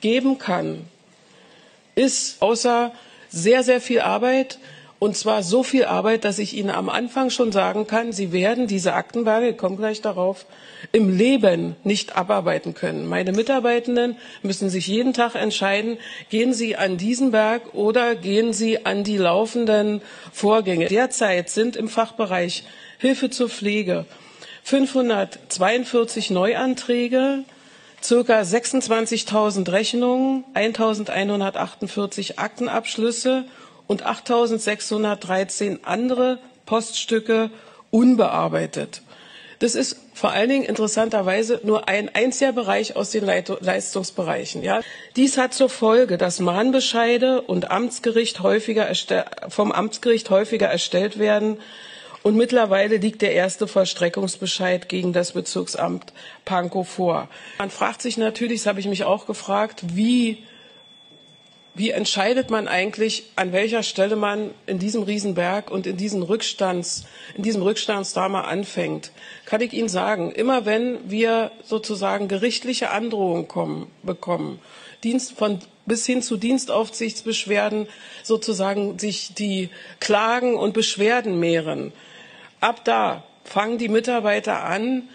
geben kann, ist außer sehr, sehr viel Arbeit, und zwar so viel Arbeit, dass ich Ihnen am Anfang schon sagen kann, Sie werden diese Aktenberge, ich komme gleich darauf, im Leben nicht abarbeiten können. Meine Mitarbeitenden müssen sich jeden Tag entscheiden, gehen sie an diesen Berg oder gehen sie an die laufenden Vorgänge. Derzeit sind im Fachbereich Hilfe zur Pflege 542 Neuanträge, circa 26.000 Rechnungen, 1.148 Aktenabschlüsse und 8.613 andere Poststücke unbearbeitet. Das ist vor allen Dingen interessanterweise nur ein einziger Bereich aus den Leistungsbereichen. Ja. Dies hat zur Folge, dass Mahnbescheide und Amtsgericht häufiger vom Amtsgericht häufiger erstellt werden. Und mittlerweile liegt der erste Vollstreckungsbescheid gegen das Bezirksamt Pankow vor. Man fragt sich natürlich, das habe ich mich auch gefragt, wie wie entscheidet man eigentlich, an welcher Stelle man in diesem Riesenberg und in, diesen Rückstands, in diesem Rückstandsdrama anfängt? Kann ich Ihnen sagen, immer wenn wir sozusagen gerichtliche Androhungen kommen, bekommen, Dienst von, bis hin zu Dienstaufsichtsbeschwerden sozusagen sich die Klagen und Beschwerden mehren, ab da fangen die Mitarbeiter an,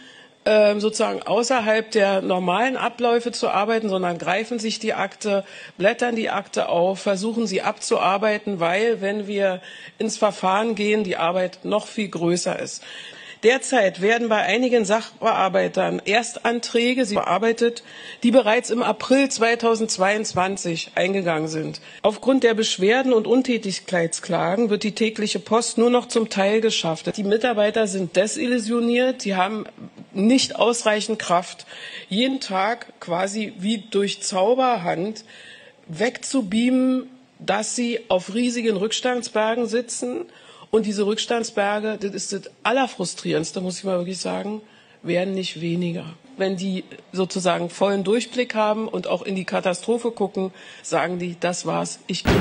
ähm, sozusagen außerhalb der normalen Abläufe zu arbeiten, sondern greifen sich die Akte, blättern die Akte auf, versuchen sie abzuarbeiten, weil, wenn wir ins Verfahren gehen, die Arbeit noch viel größer ist. Derzeit werden bei einigen Sachbearbeitern Erstanträge bearbeitet, die bereits im April 2022 eingegangen sind. Aufgrund der Beschwerden und Untätigkeitsklagen wird die tägliche Post nur noch zum Teil geschafft. Die Mitarbeiter sind desillusioniert, sie haben nicht ausreichend Kraft, jeden Tag quasi wie durch Zauberhand wegzubeamen, dass sie auf riesigen Rückstandsbergen sitzen und diese Rückstandsberge, das ist das Allerfrustrierendste, muss ich mal wirklich sagen, werden nicht weniger. Wenn die sozusagen vollen Durchblick haben und auch in die Katastrophe gucken, sagen die, das war's, ich gehe.